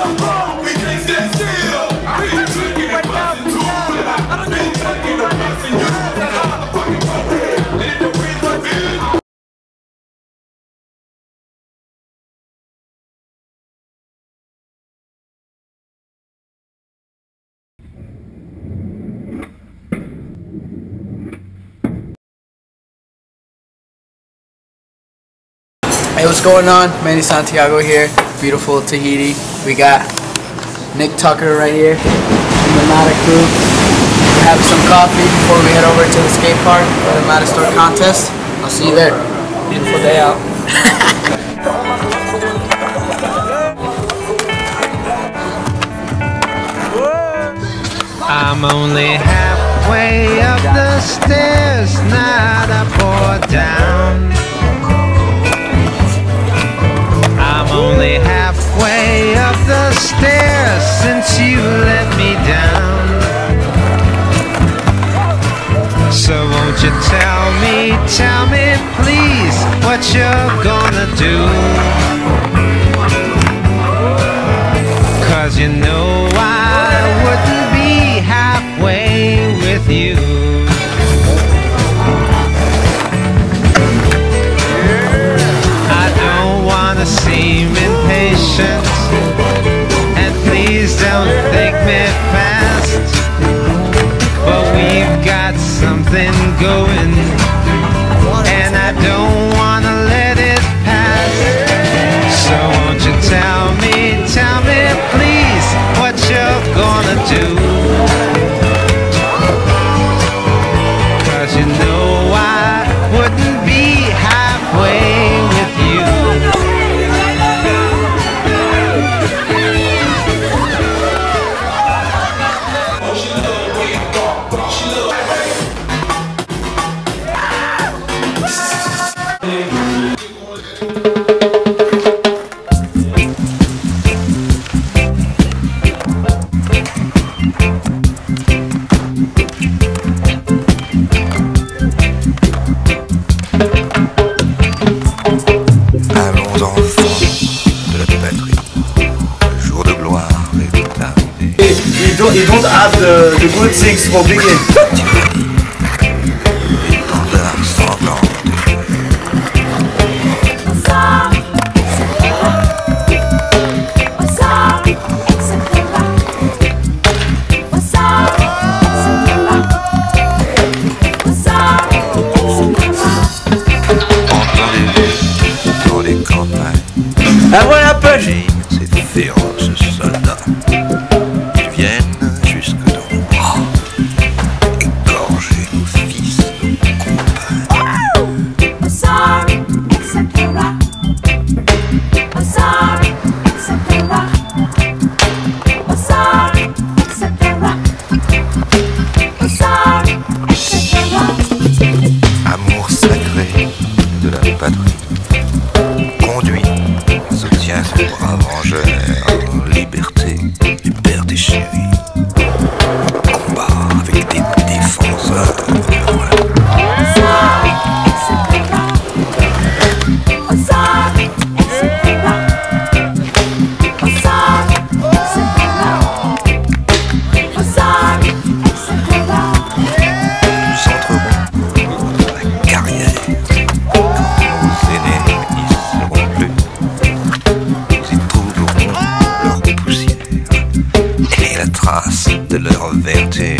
Oh, Hey, what's going on? Manny Santiago here, beautiful Tahiti. We got Nick Tucker right here from the Mata crew. We're having some coffee before we head over to the skate park for the Mata Store contest. I'll see you there. Beautiful day out. I'm only halfway up the stairs, not up or down. Stairs since you let me down. So won't you tell me, tell me please what you're gonna do? Cause you know I wouldn't be halfway with you. Fast. people who don't have the, the good things for beginning. Ah voilà Pudge C'est féroce. De de leur vertu.